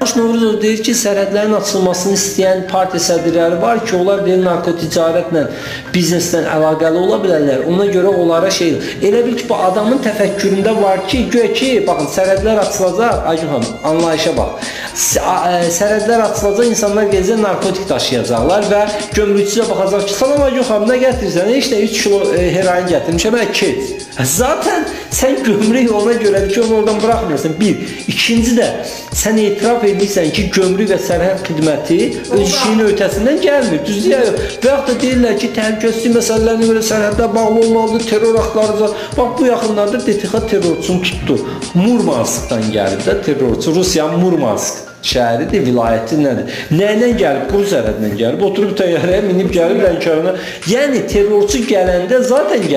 Baş Novruzov deyir ki, sərhədlərin açılmasını istəyən partiya sədrləri var ki, onlar deyir narkoticarətlə, bizneslə əlaqəli ola bilərlər. Ona görə onlara şey, elə bil ki, bu adamın təfəkküründə var ki, göyə ki, baxın, sərhədlər açılacaq, Ayşun xanım, anlayışa bax. Sərhədlər açılacaq, insanlar gələcək narkotik daşıyacaqlar və gömrükçüyə baxacaq ki, salam Ayşun xanım, nə gətirsən? Heç nə 3 kilo e, heroin gətirmişəm, hə, keç. Zaten sən gömrük ona görədir ki, onu oradan buraxmırsan. Bir. İkinci də sən etiraf edirsən ki, gömrük və sərhəd xidməti öz işinin ötəsindən gəlmir. Düzdür ya yox? Və yaxud da deyirlər ki, təhlükəsizlik məsələlərinə görə sərhədlər bağlı olmalıdır, terror aktları. Bax bu yaxınlarda DTX terrorçunu tutdu. Murmanskdan gəlib də terrorçu Rusiyanın Murmansk şəhəridir, vilayəti nədir? Nəylə gəlib? Quru sərhədlə gəlib, oturub təyyarəyə minib gəlib Lənkərana. Yəni terrorçu gələndə zaten gəlib.